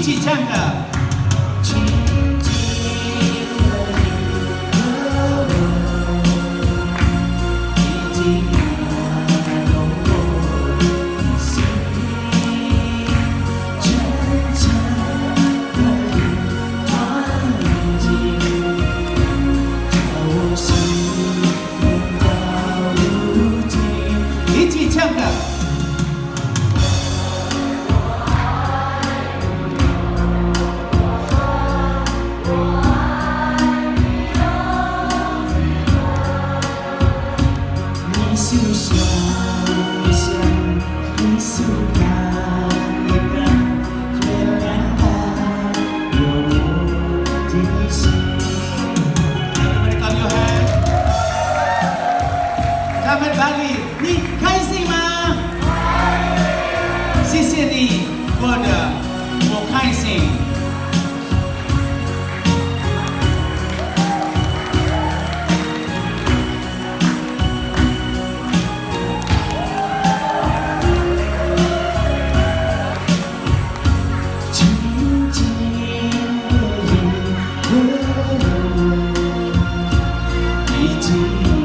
一起唱的。的一的。se do.